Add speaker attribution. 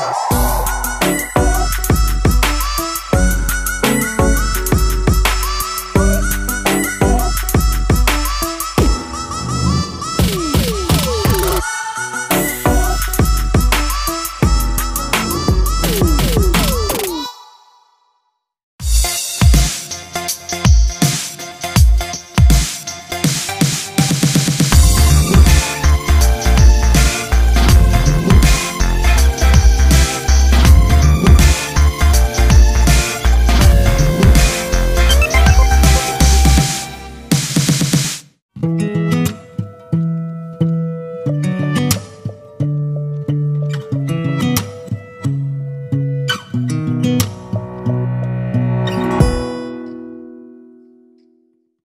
Speaker 1: podcast.